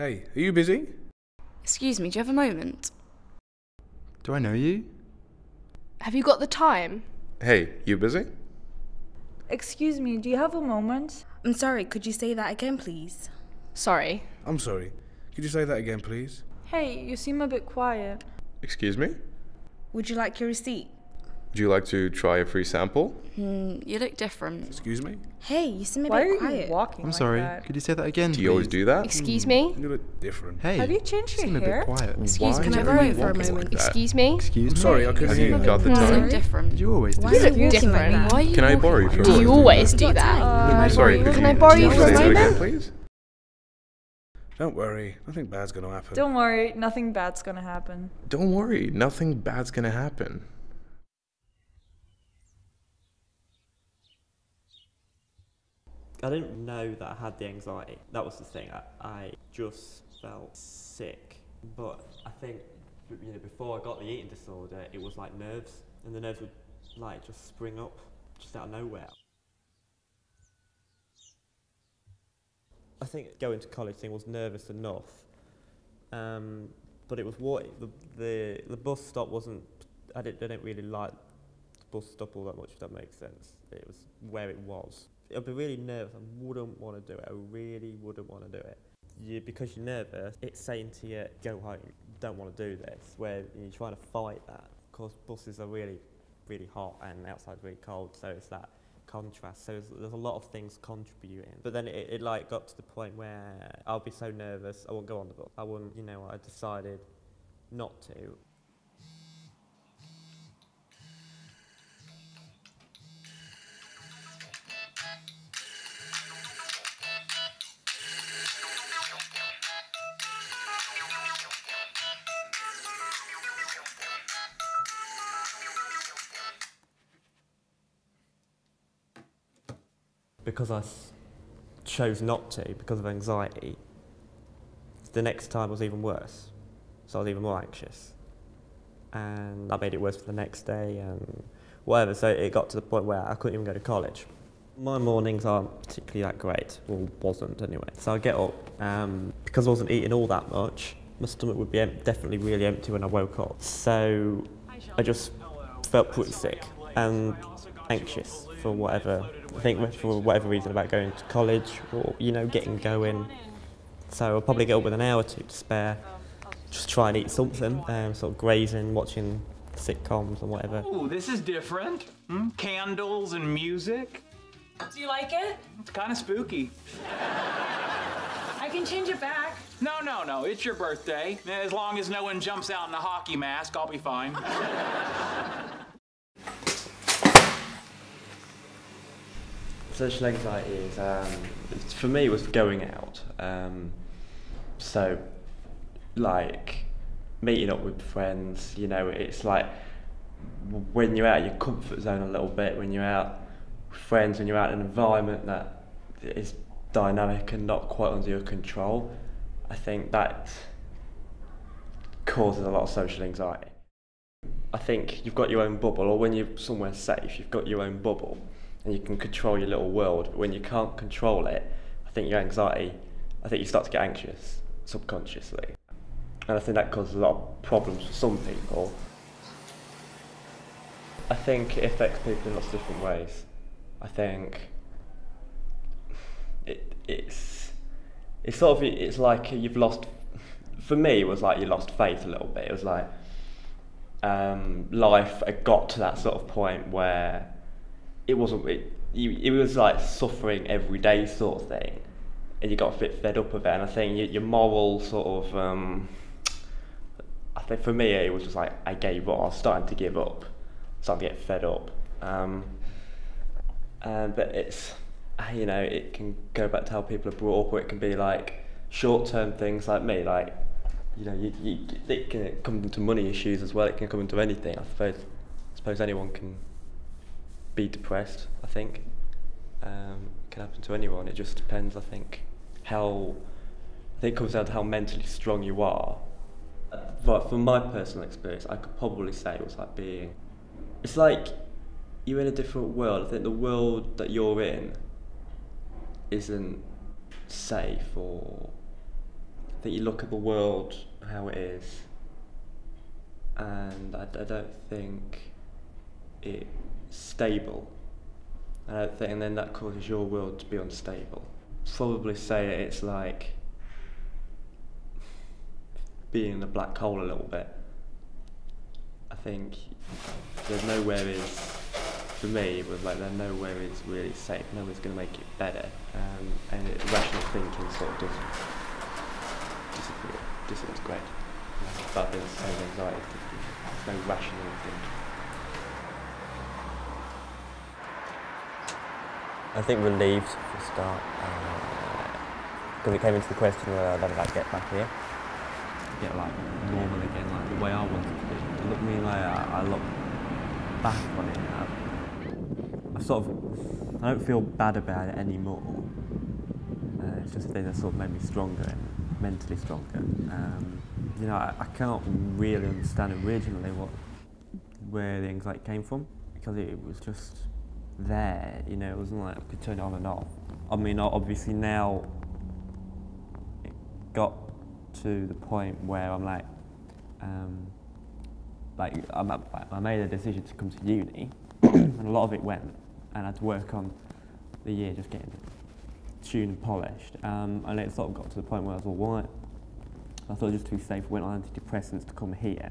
Hey, are you busy? Excuse me, do you have a moment? Do I know you? Have you got the time? Hey, you busy? Excuse me, do you have a moment? I'm sorry, could you say that again, please? Sorry. I'm sorry. Could you say that again, please? Hey, you seem a bit quiet. Excuse me? Would you like your receipt? Would you like to try a free sample? Hmm, you look different. Excuse me? Hey, you seem a Why are bit you walking I'm like sorry. that? Could you say that again? Do you always do that? Excuse me? You look different. Hey. Have you changed your seem a bit quiet. Excuse Why me, can I are borrow you you for a moment? like? Excuse me? Excuse I'm me. sorry, I couldn't Have hear you you. got the time? look different. You always do. Why You are look you walking different. Why are you Can I walking borrow you for a that? Do you always do that? Uh, Sorry, Can I borrow you for a say that again, moment? please? Don't worry, nothing bad's gonna happen. Don't worry, nothing bad's gonna happen. Don't worry, nothing bad's gonna happen. I didn't know that I had the anxiety. That was the thing. I, I just felt sick. But I think, you know, before I got the eating disorder, it was like nerves, and the nerves would like just spring up just out of nowhere. I think going to college thing was nervous enough, um, but it was what the, the the bus stop wasn't. I didn't, I didn't really like the bus stop all that much. If that makes sense, it was where it was. I'd be really nervous. I wouldn't want to do it. I really wouldn't want to do it. You, because you're nervous, it's saying to you, go home, don't want to do this, where you're trying to fight that. Of course, buses are really, really hot and outside's really cold, so it's that contrast. So there's a lot of things contributing. But then it, it like got to the point where I'll be so nervous, I won't go on the bus. I wouldn't, you know, I decided not to. Because I s- chose not to because of anxiety, the next time was even worse. So I was even more anxious. And that made it worse for the next day and whatever. So it got to the point where I couldn't even go to college. My mornings aren't particularly that great, or wasn't anyway. So I get up, um, because I wasn't eating all that much, my stomach would be definitely really empty when I woke up. So I just felt pretty sick and anxious for whatever, I think for whatever reason about going to college or, you know, getting going. So I'll probably get up with an hour or two to spare, just try and eat something, um, sort of grazing, watching sitcoms and whatever. Ooh, this is different. Hmm? Candles and music. Do you like it? It's kind of spooky. I can change it back. No, no, no. It's your birthday. As long as no one jumps out in a hockey mask, I'll be fine. Social anxiety is, um, for me, was going out. Um, so, like, meeting up with friends, you know, it's like when you're out of your comfort zone a little bit, when you're out with friends, when you're out in an environment that is dynamic and not quite under your control, I think that causes a lot of social anxiety. I think you've got your own bubble, or when you're somewhere safe, you've got your own bubble and you can control your little world. But when you can't control it, I think your anxiety, I think you start to get anxious subconsciously. And I think that causes a lot of problems for some people. I think it affects people in lots of different ways. I think it, it's it's sort of it's like you've lost. For me, it was like you lost faith a little bit. It was like um, life got to that sort of point where it wasn't it, it was like suffering every day sort of thing. And you got a bit fed up of it. And I think your, your moral sort of um, I think for me it was just like I gave up. I was starting to give up. Starting to get fed up. Um, and but it's you know it can go back to how people are brought up or it can be like short term things like me like you know you, you, it can come into money issues as well. It can come into anything I suppose. I suppose anyone can be depressed. I think um, it can happen to anyone. It just depends. I think how I think it comes down to how mentally strong you are. But from my personal experience, I could probably say it was like being. It's like you're in a different world. I think the world that you're in isn't safe or I think you look at the world how it is, and I, I don't think it's stable. I don't think, and then that causes your world to be unstable. Probably say it's like being in a black hole a little bit. I think there's nowhere is, for me, it was like there's nowhere is really safe. Nowhere's going to make it better, um, and it, rational thinking sort of doesn't disappear, disintegrate. But there's no anxiety. There's no rational thinking. I think relieved for a start. Because it came into the question whether I'd ever like get back here. Get like normal again, like the way I wanted to be. Look me like I, I look back on it now. I sort of, I don't feel bad about it anymore. Uh, it's just a thing that sort of made me stronger and mentally stronger. Um, you know, I, I can't really understand originally what, where the anxiety came from because it, it was just there. You know, it wasn't like I could turn it on and off. I mean, obviously now it got to the point where I'm like, um, like I'm I made a decision to come to uni, and a lot of it went, and I had to work on the year just getting tuned and polished. Um, and it sort of got to the point where I was all right. I thought just too safe. Went on antidepressants to come here.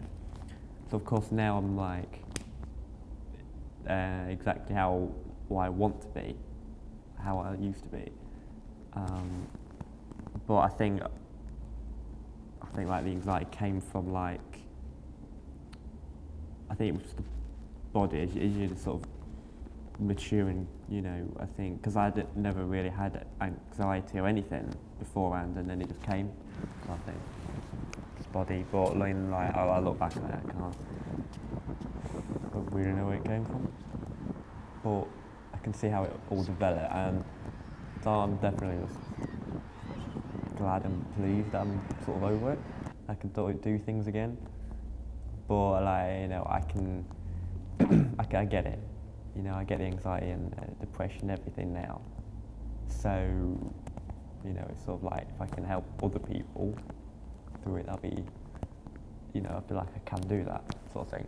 So of course now I'm like uh, exactly how, I want to be, how I used to be. Um, but I think I think like the anxiety came from like I think it was just the body as, you- sort of maturing, you know. I think because I never really had anxiety or anything beforehand, and then it just came. So I think body, but like, like I, look back at it, I can't really know where it came from, but I can see how it all developed, and so I'm definitely just glad and pleased that I'm sort of over it. I can do things again, but like you know, I can, I, ca- I get it. You know, I get the anxiety and uh, depression, everything now. So, you know, it's sort of like if I can help other people through it, that'll be, you know, I feel like I can do that sort of thing.